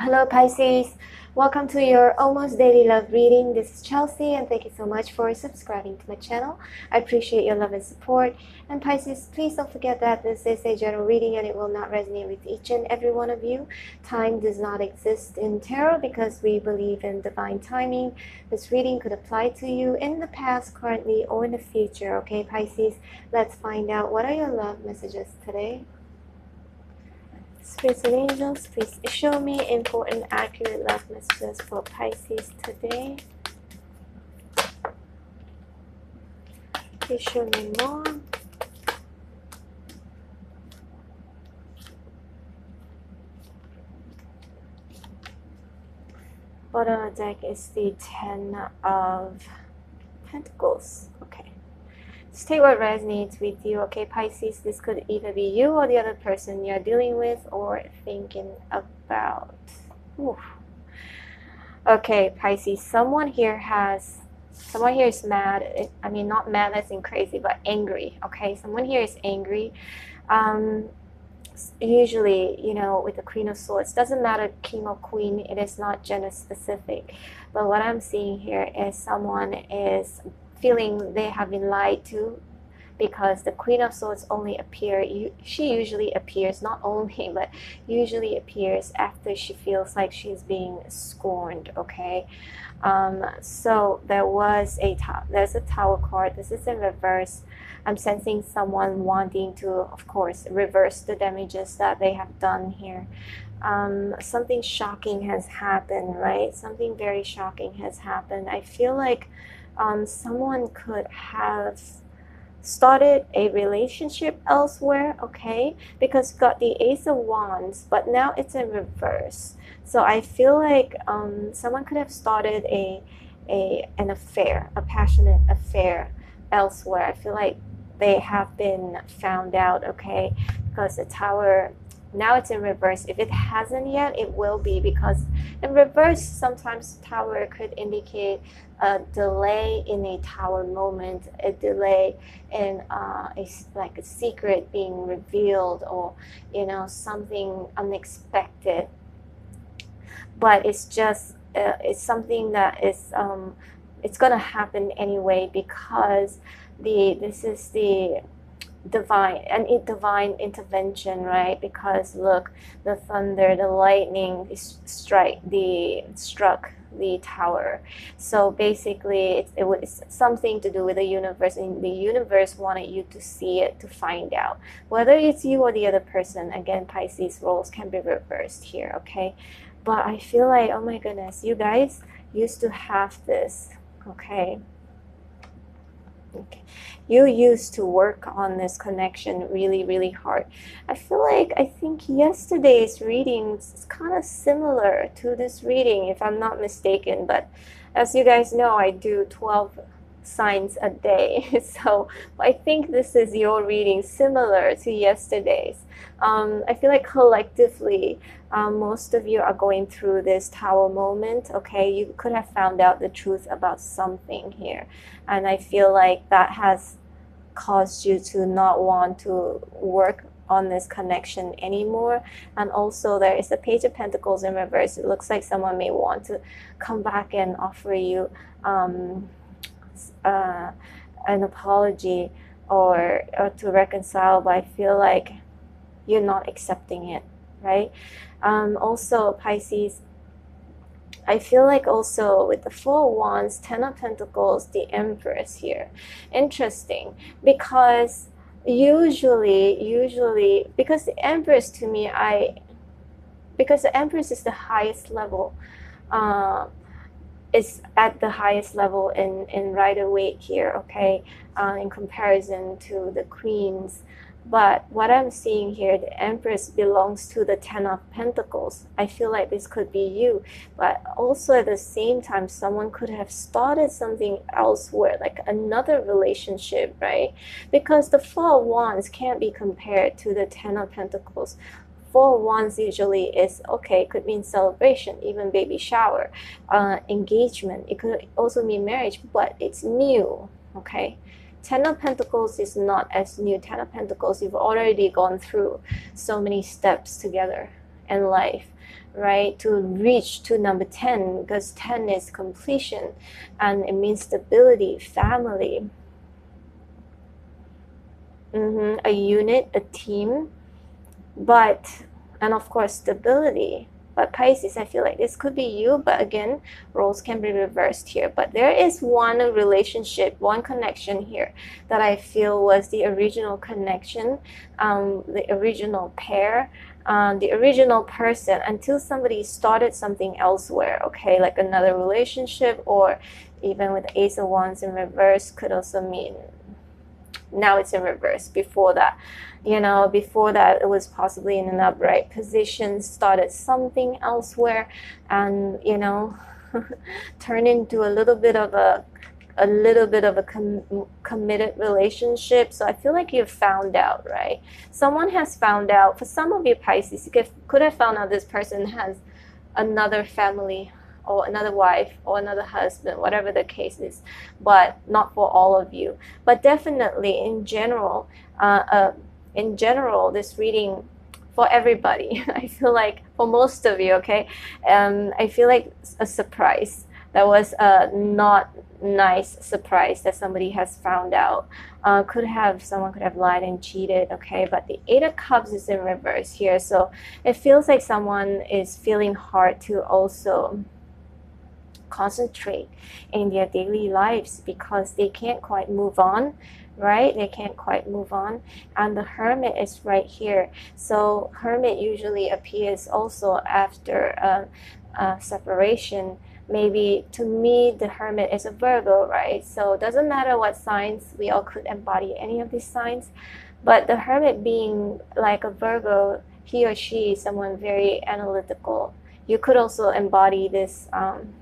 Hello, Pisces. Welcome to your almost daily love reading. This is Chelsea, and thank you so much for subscribing to my channel. I appreciate your love and support. And Pisces, please don't forget that this is a general reading and it will not resonate with each and every one of you. Time does not exist in tarot because we believe in divine timing. This reading could apply to you in the past, currently, or in the future. Okay, Pisces, let's find out what are your love messages today. And angels, please show me important, accurate love messages for Pisces today. Please show me more. Bottom of the deck is the Ten of Pentacles. Okay. Just take what resonates with you, okay, Pisces? This could either be you or the other person you're dealing with or thinking about. Oof. Okay, Pisces, someone here has, someone here is mad. I mean, not mad as in crazy, but angry, okay? Someone here is angry. Um, usually, you know, with the Queen of Swords, doesn't matter king or queen, it is not gender specific. But what I'm seeing here is someone is feeling they have been lied to because the queen of swords only appear she usually appears not only but usually appears after she feels like she's being scorned okay? Um, so there was a there's a tower card. This is in reverse. I'm sensing someone wanting to of course reverse the damages that they have done here. Um, something shocking has happened right? Something very shocking has happened. I feel like um, someone could have started a relationship elsewhere, okay? Because got the Ace of Wands, but now it's in reverse. So I feel like um, someone could have started a, a an affair, a passionate affair elsewhere. I feel like they have been found out, okay? Because the Tower now it's in reverse. If it hasn't yet it will be because in reverse sometimes tower could indicate a delay in a tower moment a delay in uh, a like a secret being revealed or you know something unexpected. But it's just uh, it's something that is um, it's gonna happen anyway because the this is the divine and divine intervention right? Because look the thunder the lightning strike the struck the tower. So basically it, it was something to do with the universe and the universe wanted you to see it to find out. Whether it's you or the other person again pisces roles can be reversed here okay? But i feel like oh my goodness you guys used to have this okay Okay. You used to work on this connection really, really hard. I feel like I think yesterday's reading is kind of similar to this reading, if I'm not mistaken. But as you guys know, I do 12 signs a day. So I think this is your reading similar to yesterday's. Um, I feel like collectively, um, most of you are going through this tower moment. Okay, you could have found out the truth about something here. And I feel like that has caused you to not want to work on this connection anymore. And also, there is the Page of Pentacles in reverse. It looks like someone may want to come back and offer you. Um, uh, an apology or, or to reconcile, but I feel like you're not accepting it, right? Um, also, Pisces, I feel like also with the Four Wands, Ten of Pentacles, the Empress here. Interesting because usually, usually, because the Empress to me, I, because the Empress is the highest level. Uh, is at the highest level in, in Rider Waite here, okay, uh, in comparison to the queens. But what I'm seeing here, the Empress belongs to the Ten of Pentacles. I feel like this could be you. But also at the same time, someone could have started something elsewhere, like another relationship, right? Because the Four of Wands can't be compared to the Ten of Pentacles four wands usually is okay could mean celebration even baby shower uh, engagement. It could also mean marriage but it's new okay? Ten of pentacles is not as new. Ten of pentacles you've already gone through so many steps together in life right? To reach to number 10 because 10 is completion and it means stability family. Mm-hmm, a unit a team but and of course stability but Pisces, I feel like this could be you, but again, roles can be reversed here. But there is one relationship, one connection here that I feel was the original connection, um, the original pair, um, the original person until somebody started something elsewhere, okay, like another relationship or even with Ace of Wands in reverse could also mean now it's in reverse. Before that you know before that it was possibly in an upright position started something elsewhere and you know turned into a little bit of a a little bit of a com- committed relationship. So i feel like you've found out right? Someone has found out. For some of you pisces you could, could have found out this person has another family or another wife or another husband, whatever the case is, but not for all of you. But definitely in general, uh, uh, in general, this reading for everybody, I feel like for most of you, okay, um, I feel like a surprise. That was a not nice surprise that somebody has found out. Uh, could have someone could have lied and cheated, okay. But the Eight of Cups is in reverse here, so it feels like someone is feeling hard to also concentrate in their daily lives because they can't quite move on right? They can't quite move on. And the hermit is right here. So hermit usually appears also after um, uh, separation. Maybe to me the hermit is a virgo right? So it doesn't matter what signs we all could embody any of these signs. But the hermit being like a virgo he or she is someone very analytical. You could also embody this um,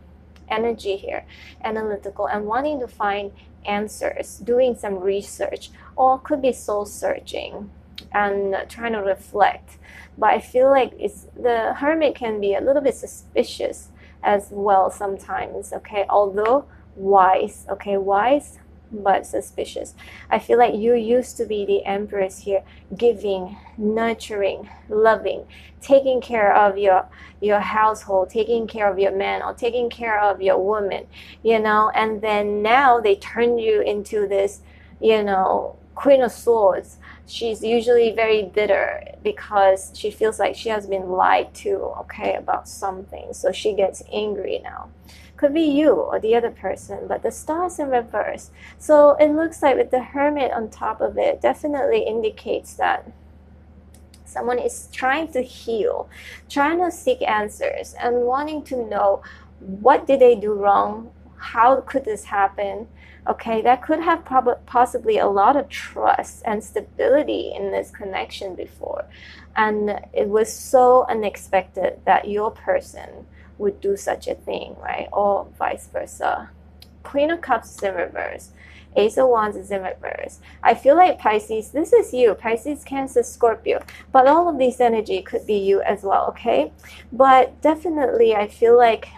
energy here, analytical, and wanting to find answers, doing some research, or could be soul searching and trying to reflect. But I feel like it's the hermit can be a little bit suspicious as well sometimes, okay? Although wise, okay, wise but suspicious. I feel like you used to be the empress here, giving, nurturing, loving, taking care of your your household, taking care of your man or taking care of your woman, you know, and then now they turn you into this, you know, queen of swords. She's usually very bitter because she feels like she has been lied to, okay, about something. So she gets angry now could be you or the other person, but the stars in reverse. So it looks like with the hermit on top of it, definitely indicates that someone is trying to heal, trying to seek answers, and wanting to know what did they do wrong, how could this happen. Okay, that could have prob- possibly a lot of trust and stability in this connection before. And it was so unexpected that your person would do such a thing, right? Or vice versa. Queen of Cups is in reverse. Ace of Wands is in reverse. I feel like Pisces, this is you, Pisces, Cancer, Scorpio. But all of these energy could be you as well, okay? But definitely, I feel like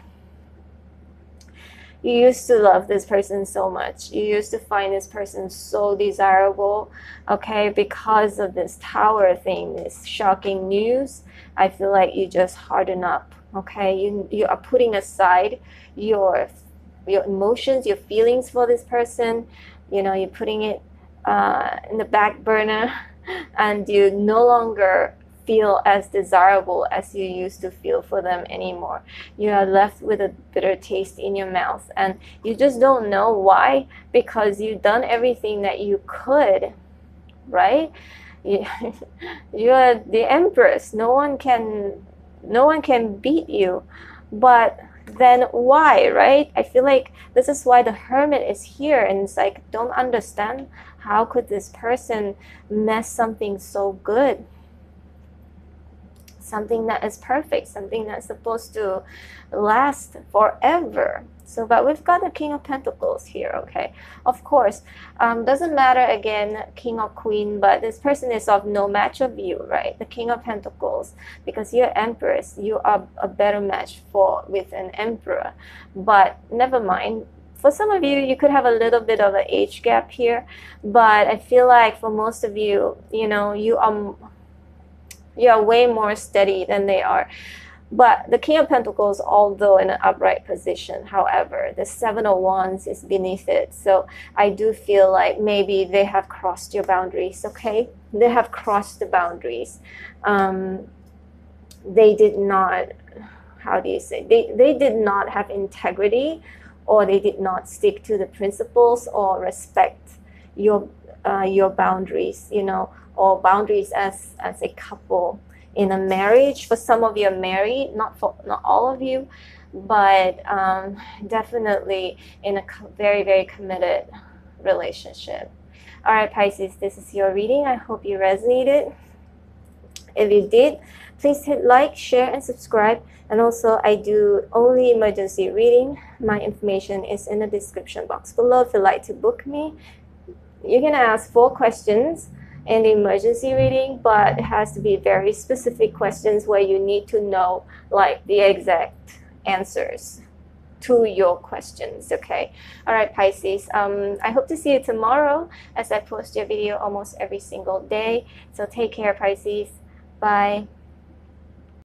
you used to love this person so much. You used to find this person so desirable, okay? Because of this tower thing, this shocking news, I feel like you just harden up okay you you are putting aside your your emotions your feelings for this person you know you're putting it uh, in the back burner and you no longer feel as desirable as you used to feel for them anymore. You are left with a bitter taste in your mouth and you just don't know why because you've done everything that you could, right? You, you are the empress. No one can no one can beat you. But then why right? I feel like this is why the hermit is here and it's like don't understand how could this person mess something so good? Something that is perfect, something that's supposed to last forever. So, but we've got the King of Pentacles here, okay? Of course, um, doesn't matter again, King or Queen, but this person is of no match of you, right? The King of Pentacles, because you're Empress, you are a better match for with an Emperor. But never mind, for some of you, you could have a little bit of an age gap here, but I feel like for most of you, you know, you are you are way more steady than they are. But the King of Pentacles, although in an upright position, however, the Seven of Wands is beneath it. So I do feel like maybe they have crossed your boundaries, okay? They have crossed the boundaries. Um, they did not, how do you say, they, they did not have integrity or they did not stick to the principles or respect your, uh, your boundaries, you know, or boundaries as, as a couple in a marriage. For some of you are married, not for not all of you, but um, definitely in a very very committed relationship. All right, Pisces, this is your reading. I hope you resonated. If you did, please hit like, share, and subscribe. And also, I do only emergency reading. My information is in the description box below if you'd like to book me. You can ask four questions an emergency reading, but it has to be very specific questions where you need to know like the exact answers to your questions okay? All right pisces um i hope to see you tomorrow as i post your video almost every single day. So take care pisces. Bye